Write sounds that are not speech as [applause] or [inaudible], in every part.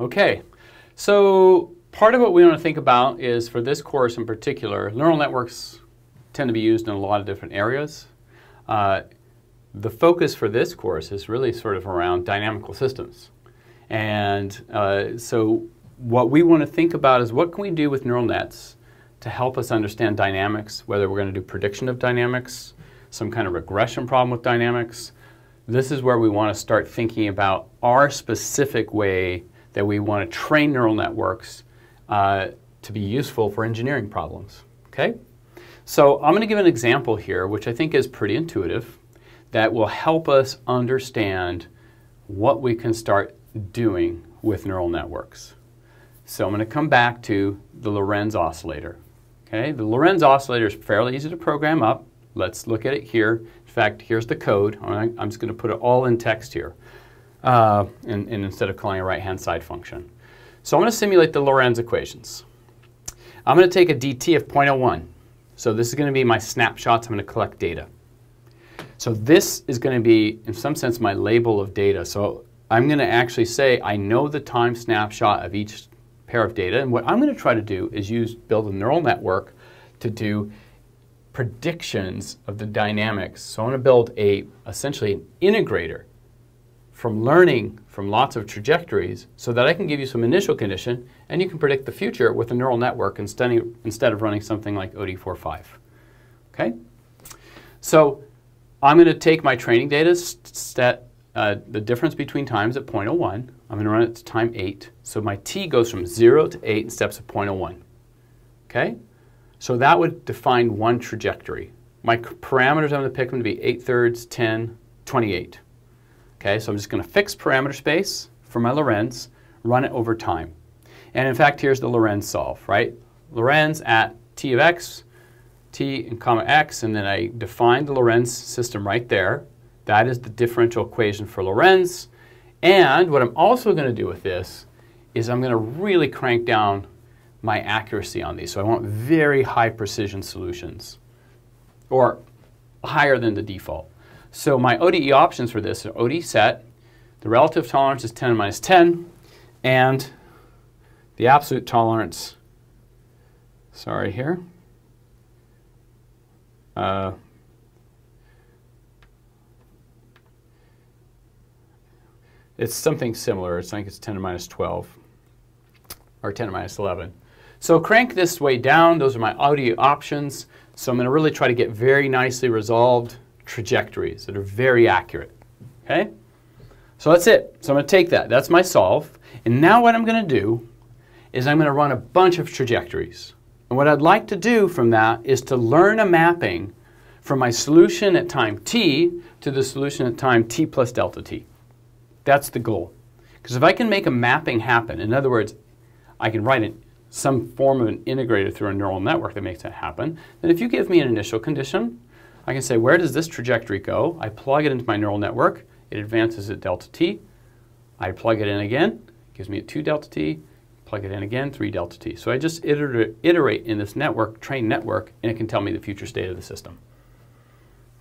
Okay, so part of what we want to think about is for this course in particular, neural networks tend to be used in a lot of different areas. Uh, the focus for this course is really sort of around dynamical systems. And uh, so what we want to think about is what can we do with neural nets to help us understand dynamics, whether we're going to do prediction of dynamics, some kind of regression problem with dynamics. This is where we want to start thinking about our specific way that we want to train neural networks uh, to be useful for engineering problems. Okay? So I'm going to give an example here, which I think is pretty intuitive, that will help us understand what we can start doing with neural networks. So I'm going to come back to the Lorenz oscillator. Okay, the Lorenz oscillator is fairly easy to program up. Let's look at it here. In fact, here's the code. I'm just going to put it all in text here, uh, and, and instead of calling a right-hand side function. So I'm going to simulate the Lorenz equations. I'm going to take a dt of 0.01. So this is going to be my snapshots. I'm going to collect data. So this is going to be, in some sense, my label of data. So I'm going to actually say I know the time snapshot of each pair of data. And what I'm going to try to do is use build a neural network to do predictions of the dynamics. So I want to build a essentially an integrator from learning from lots of trajectories so that I can give you some initial condition and you can predict the future with a neural network instead of, instead of running something like OD45. Okay? So I'm going to take my training data set uh, the difference between times at 0.01. I'm going to run it to time 8. So my t goes from 0 to 8 in steps of 0.01. Okay? So that would define one trajectory. My parameters I'm going to pick them to be 8 thirds, 10, 28. Okay, so I'm just going to fix parameter space for my Lorenz, run it over time. And in fact, here's the Lorenz solve, right? Lorenz at t of x, t and comma x, and then I define the Lorenz system right there. That is the differential equation for Lorenz. And what I'm also going to do with this is I'm going to really crank down my accuracy on these. So I want very high precision solutions, or higher than the default. So my ODE options for this are ODE set, the relative tolerance is 10 minus 10, and the absolute tolerance, sorry here, uh, It's something similar. It's, think it's 10 to minus 12 or 10 to minus 11. So crank this way down. Those are my ODE options. So I'm going to really try to get very nicely resolved trajectories that are very accurate. Okay? So that's it. So I'm going to take that. That's my solve. And now what I'm going to do is I'm going to run a bunch of trajectories. And what I'd like to do from that is to learn a mapping from my solution at time t to the solution at time t plus delta t. That's the goal. Because if I can make a mapping happen, in other words, I can write in some form of an integrator through a neural network that makes that happen, then if you give me an initial condition, I can say, where does this trajectory go? I plug it into my neural network. It advances at delta t. I plug it in again. Gives me a 2 delta t. Plug it in again, 3 delta t. So I just iterate in this network, train network, and it can tell me the future state of the system.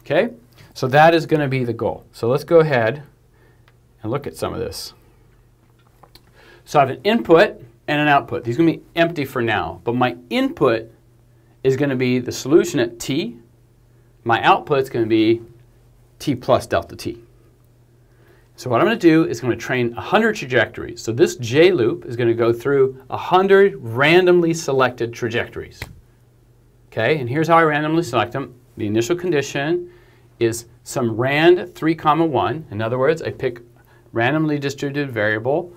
Okay? So that is going to be the goal. So let's go ahead and look at some of this. So I have an input and an output. These are going to be empty for now, but my input is going to be the solution at t. My output is going to be t plus delta t. So what I'm going to do is I'm going to train 100 trajectories. So this J loop is going to go through 100 randomly selected trajectories. Okay, and here's how I randomly select them. The initial condition is some rand 3 comma 1. In other words, I pick randomly distributed variable.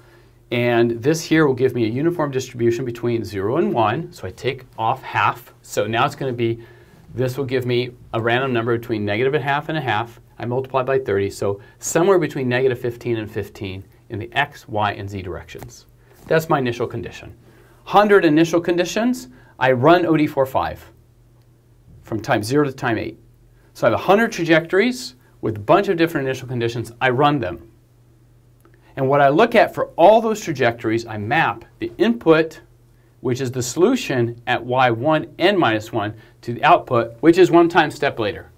And this here will give me a uniform distribution between 0 and 1. So I take off half. So now it's going to be, this will give me a random number between negative a half and a half. I multiply by 30. So somewhere between negative 15 and 15 in the x, y, and z directions. That's my initial condition. 100 initial conditions, I run OD45 from time 0 to time 8. So I have 100 trajectories with a bunch of different initial conditions. I run them. And what I look at for all those trajectories, I map the input, which is the solution at y1 n minus 1, to the output, which is one time step later,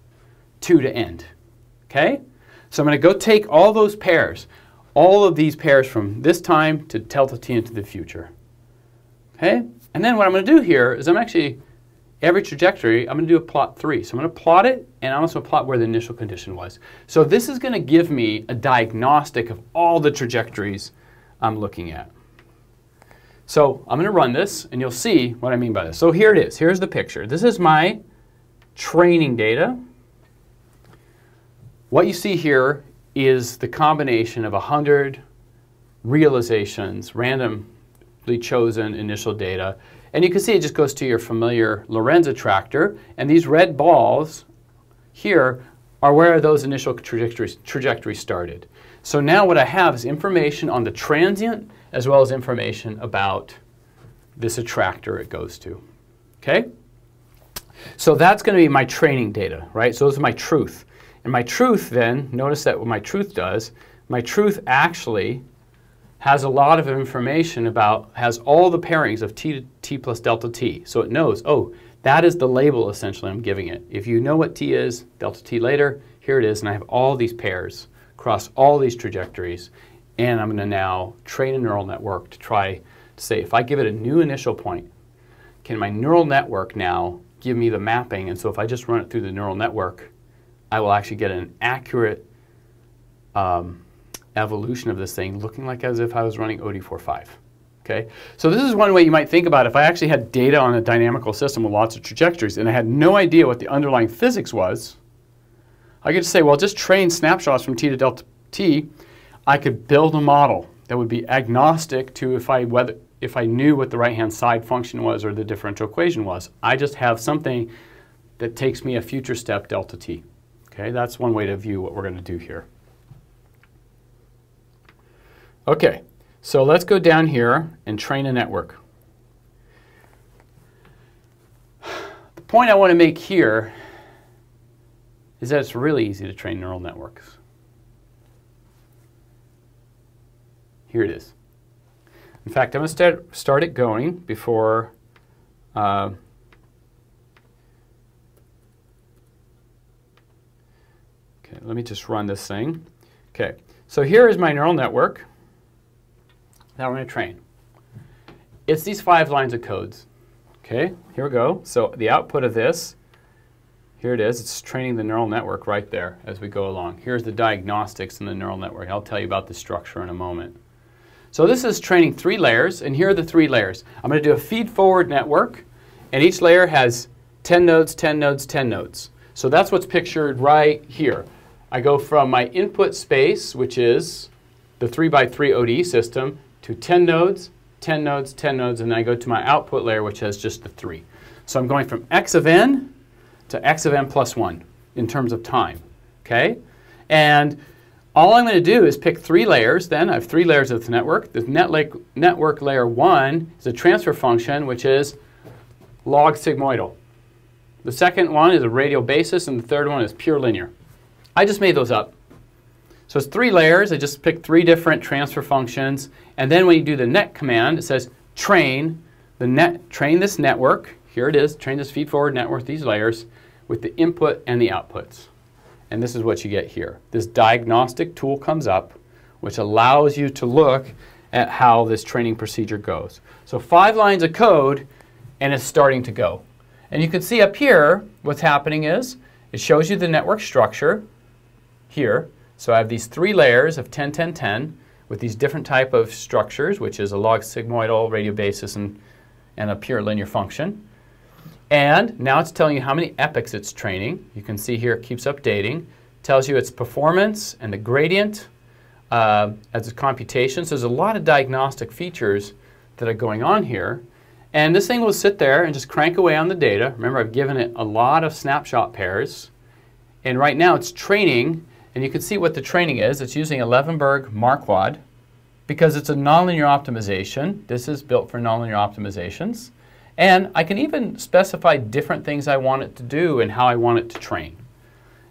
2 to end. Okay? So I'm going to go take all those pairs. all of these pairs from this time to delta t into the future. Okay? And then what I'm going to do here is I'm actually, every trajectory, I'm going to do a plot 3. So I'm going to plot it, and I'm also plot where the initial condition was. So this is going to give me a diagnostic of all the trajectories I'm looking at. So I'm going to run this, and you'll see what I mean by this. So here it is. Here's the picture. This is my training data. What you see here is the combination of 100 realizations, randomly chosen initial data. And you can see it just goes to your familiar Lorenz attractor. And these red balls here are where those initial trajectories, trajectories started. So now what I have is information on the transient as well as information about this attractor it goes to. Okay? So that's going to be my training data, right? So those are my truth. And my truth then, notice that what my truth does, my truth actually has a lot of information about, has all the pairings of t to t plus delta t. So it knows, oh, that is the label essentially I'm giving it. If you know what t is, delta t later, here it is, and I have all these pairs across all these trajectories, and I'm going to now train a neural network to try to say, if I give it a new initial point, can my neural network now give me the mapping? And so if I just run it through the neural network, I will actually get an accurate um, evolution of this thing looking like as if I was running OD45. Okay? So this is one way you might think about it. if I actually had data on a dynamical system with lots of trajectories and I had no idea what the underlying physics was, I could say, well, just train snapshots from t to delta t. I could build a model that would be agnostic to if I, whether, if I knew what the right-hand side function was or the differential equation was. I just have something that takes me a future step delta t. Okay, that's one way to view what we're going to do here. Okay, so let's go down here and train a network. The point I want to make here is that it's really easy to train neural networks. Here it is. In fact, I'm going to start, start it going before uh, Okay, let me just run this thing. Okay, so here is my neural network that we're going to train. It's these five lines of codes. Okay, here we go. So the output of this, here it is. It's training the neural network right there as we go along. Here's the diagnostics in the neural network. I'll tell you about the structure in a moment. So this is training three layers, and here are the three layers. I'm going to do a feed-forward network, and each layer has 10 nodes, 10 nodes, 10 nodes. So that's what's pictured right here. I go from my input space, which is the 3 by 3 ODE system, to 10 nodes, 10 nodes, 10 nodes, and then I go to my output layer, which has just the 3. So I'm going from x of n to x of n plus 1 in terms of time. Okay? And all I'm going to do is pick three layers then. I have three layers of the network. The net network layer 1 is a transfer function, which is log sigmoidal. The second one is a radial basis, and the third one is pure linear. I just made those up. So it's three layers. I just picked three different transfer functions. And then when you do the net command, it says train the net train this network. Here it is, train this feed forward network, these layers, with the input and the outputs. And this is what you get here. This diagnostic tool comes up, which allows you to look at how this training procedure goes. So five lines of code, and it's starting to go. And you can see up here, what's happening is, it shows you the network structure, here. So I have these three layers of 10, 10, 10 with these different type of structures, which is a log sigmoidal, radial basis, and, and a pure linear function. And now it's telling you how many epochs it's training. You can see here it keeps updating. Tells you its performance and the gradient uh, as its computation. So there's a lot of diagnostic features that are going on here. And this thing will sit there and just crank away on the data. Remember, I've given it a lot of snapshot pairs. And right now it's training and you can see what the training is. It's using a Levenberg Marquardt because it's a nonlinear optimization. This is built for nonlinear optimizations. And I can even specify different things I want it to do and how I want it to train.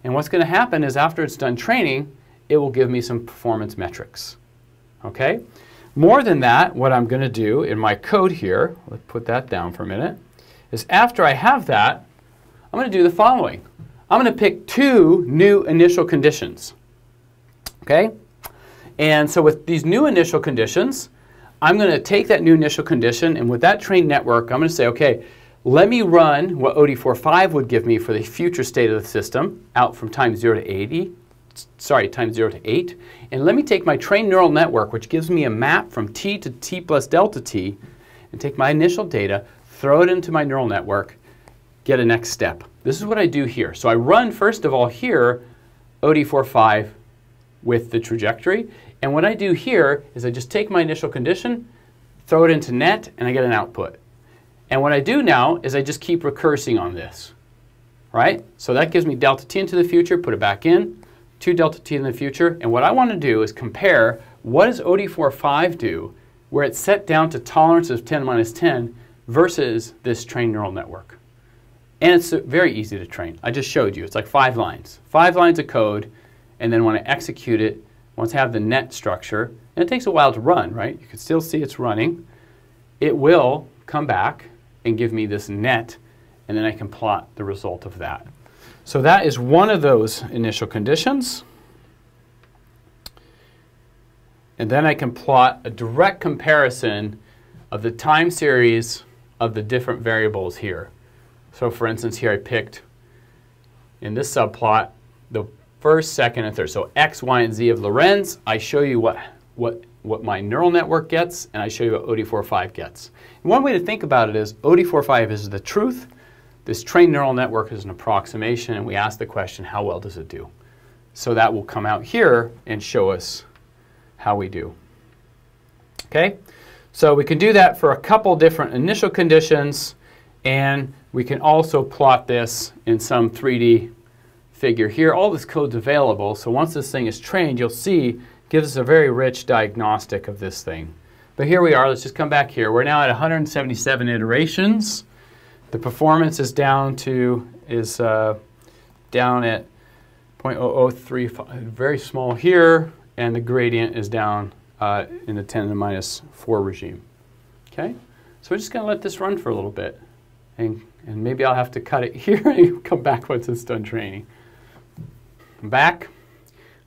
And what's going to happen is after it's done training, it will give me some performance metrics. Okay? More than that, what I'm going to do in my code here, let's put that down for a minute, is after I have that, I'm going to do the following. I'm going to pick two new initial conditions. Okay? And so with these new initial conditions, I'm going to take that new initial condition, and with that trained network, I'm going to say, okay, let me run what OD45 would give me for the future state of the system out from time 0 to 80, sorry, time 0 to 8, and let me take my trained neural network, which gives me a map from t to t plus delta t, and take my initial data, throw it into my neural network, get a next step. This is what I do here. So I run, first of all, here, OD45 with the trajectory. And what I do here is I just take my initial condition, throw it into net, and I get an output. And what I do now is I just keep recursing on this, right? So that gives me delta t into the future, put it back in, 2 delta t in the future. And what I want to do is compare what does OD45 do where it's set down to tolerance of 10 minus 10 versus this trained neural network. And it's very easy to train. I just showed you. It's like five lines. Five lines of code, and then when I execute it, once I have the net structure, and it takes a while to run, right? You can still see it's running. It will come back and give me this net, and then I can plot the result of that. So that is one of those initial conditions. And then I can plot a direct comparison of the time series of the different variables here. So for instance, here I picked in this subplot the first, second, and third. So x, y, and z of Lorenz. I show you what, what, what my neural network gets, and I show you what OD45 gets. And one way to think about it is OD45 is the truth. This trained neural network is an approximation, and we ask the question, how well does it do? So that will come out here and show us how we do. Okay, so we can do that for a couple different initial conditions, and we can also plot this in some 3D figure here. All this code's available, so once this thing is trained, you'll see gives us a very rich diagnostic of this thing. But here we are, let's just come back here. We're now at 177 iterations. The performance is down to, is uh, down at 0.0035, very small here, and the gradient is down uh, in the 10 to the minus 4 regime. Okay, so we're just going to let this run for a little bit. And, and maybe I'll have to cut it [laughs] here and come back once it's done training. Back.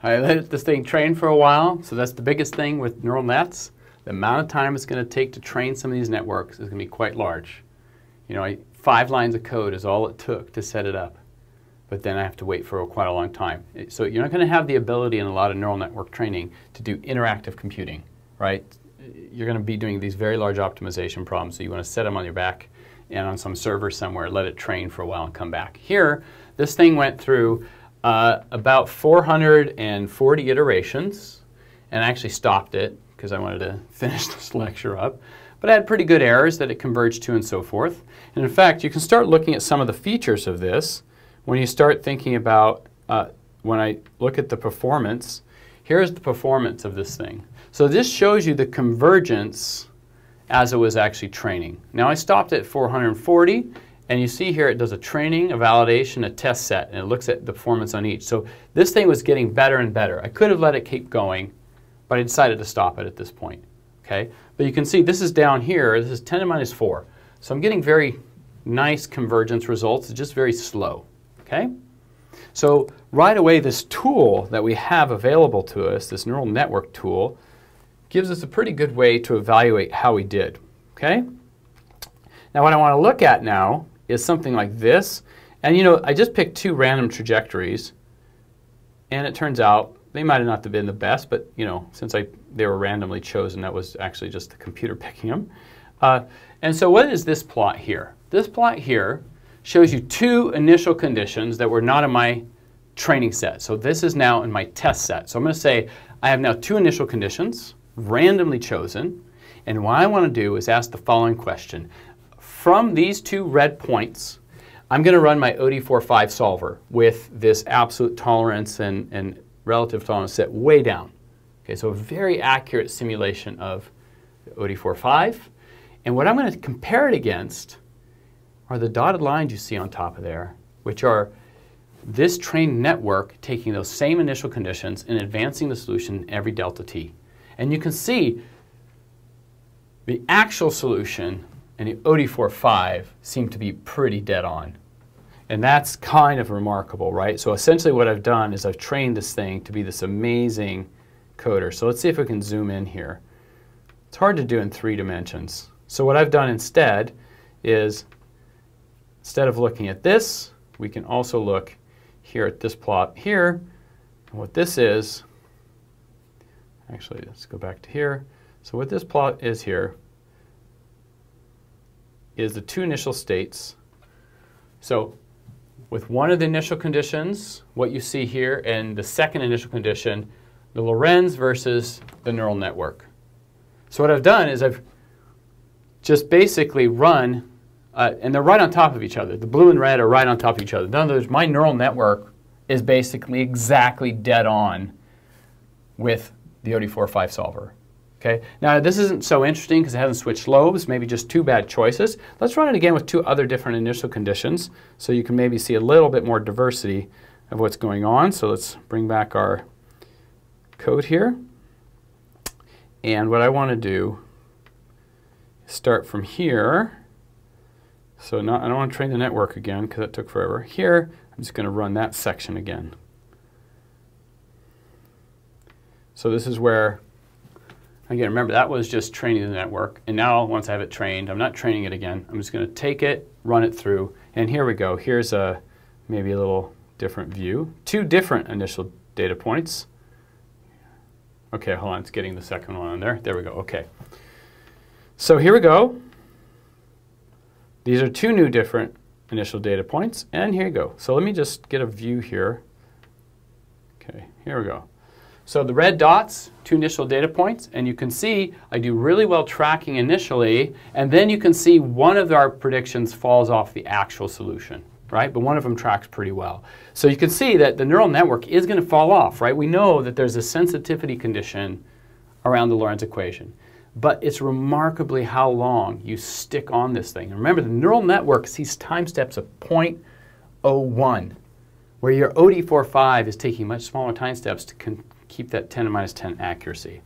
I let this thing train for a while, so that's the biggest thing with neural nets. The amount of time it's going to take to train some of these networks is going to be quite large. You know, I, five lines of code is all it took to set it up, but then I have to wait for a, quite a long time. So you're not going to have the ability in a lot of neural network training to do interactive computing, right? You're going to be doing these very large optimization problems, so you want to set them on your back and on some server somewhere, let it train for a while and come back. Here, this thing went through uh, about 440 iterations, and I actually stopped it because I wanted to [laughs] finish this lecture up. But I had pretty good errors that it converged to and so forth. And in fact, you can start looking at some of the features of this when you start thinking about, uh, when I look at the performance, here's the performance of this thing. So this shows you the convergence as it was actually training. Now I stopped at 440 and you see here it does a training, a validation, a test set, and it looks at the performance on each. So this thing was getting better and better. I could have let it keep going, but I decided to stop it at this point. Okay? But you can see this is down here, this is 10 to minus 4. So I'm getting very nice convergence results, it's just very slow. Okay? So right away this tool that we have available to us, this neural network tool, gives us a pretty good way to evaluate how we did. Okay? Now what I want to look at now is something like this. And you know, I just picked two random trajectories, and it turns out they might not have been the best, but you know, since I they were randomly chosen, that was actually just the computer [laughs] picking them. Uh, and so what is this plot here? This plot here shows you two initial conditions that were not in my training set. So this is now in my test set. So I'm going to say I have now two initial conditions randomly chosen. And what I want to do is ask the following question. From these two red points, I'm going to run my OD45 solver with this absolute tolerance and, and relative tolerance set way down. Okay, so a very accurate simulation of OD45. And what I'm going to compare it against are the dotted lines you see on top of there, which are this trained network taking those same initial conditions and advancing the solution every delta t. And you can see the actual solution and the OD45 seem to be pretty dead on. And that's kind of remarkable, right? So essentially what I've done is I've trained this thing to be this amazing coder. So let's see if we can zoom in here. It's hard to do in three dimensions. So what I've done instead is, instead of looking at this, we can also look here at this plot here. And what this is, actually, let's go back to here. So what this plot is here is the two initial states. So with one of the initial conditions, what you see here, and the second initial condition, the Lorenz versus the neural network. So what I've done is I've just basically run, uh, and they're right on top of each other. The blue and red are right on top of each other. In other words, my neural network is basically exactly dead on with the OD45 solver. Okay. Now this isn't so interesting because it hasn't switched lobes, maybe just two bad choices. Let's run it again with two other different initial conditions so you can maybe see a little bit more diversity of what's going on. So let's bring back our code here. And what I want to do is start from here. So not, I don't want to train the network again because that took forever. Here, I'm just going to run that section again. So this is where Again, remember that was just training the network. And now once I have it trained, I'm not training it again. I'm just going to take it, run it through, and here we go. Here's a maybe a little different view. Two different initial data points. Okay, hold on, it's getting the second one on there. There we go, okay. So here we go. These are two new different initial data points, and here you go. So let me just get a view here. Okay, here we go. So the red dots, two initial data points, and you can see I do really well tracking initially, and then you can see one of our predictions falls off the actual solution, right? But one of them tracks pretty well. So you can see that the neural network is going to fall off, right? We know that there's a sensitivity condition around the Lorenz equation. But it's remarkably how long you stick on this thing. And remember, the neural network sees time steps of 0.01, where your OD45 is taking much smaller time steps to keep that 10 to minus 10 accuracy.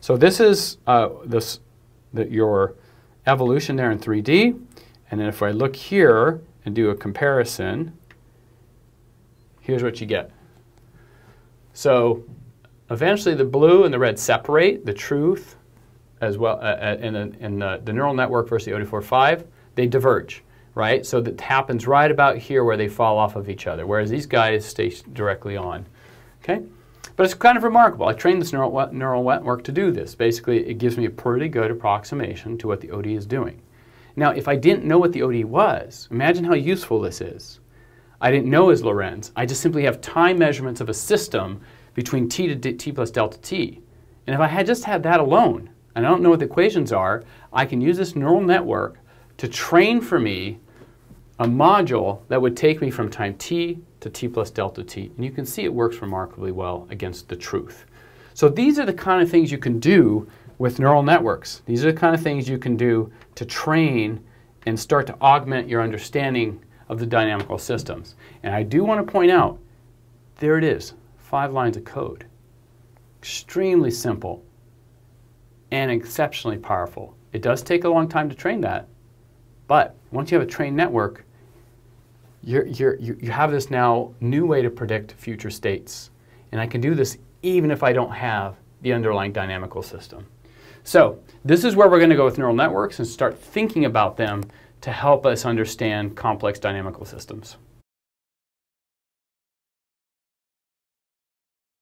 So this is uh, this, the, your evolution there in 3D. And then if I look here and do a comparison, here's what you get. So eventually the blue and the red separate, the truth as well uh, uh in, the, in the, the, neural network versus the OD45, they diverge, right? So that happens right about here where they fall off of each other, whereas these guys stay directly on, okay? But it's kind of remarkable. I trained this neural, neural network to do this. Basically, it gives me a pretty good approximation to what the OD is doing. Now, if I didn't know what the OD was, imagine how useful this is. I didn't know his Lorenz. I just simply have time measurements of a system between t to t plus delta t. And if I had just had that alone, and I don't know what the equations are, I can use this neural network to train for me a module that would take me from time t to t plus delta t. And you can see it works remarkably well against the truth. So these are the kind of things you can do with neural networks. These are the kind of things you can do to train and start to augment your understanding of the dynamical systems. And I do want to point out, there it is, five lines of code. Extremely simple and exceptionally powerful. It does take a long time to train that, but once you have a trained network, you're, you're, you you have this now new way to predict future states. And I can do this even if I don't have the underlying dynamical system. So this is where we're going to go with neural networks and start thinking about them to help us understand complex dynamical systems.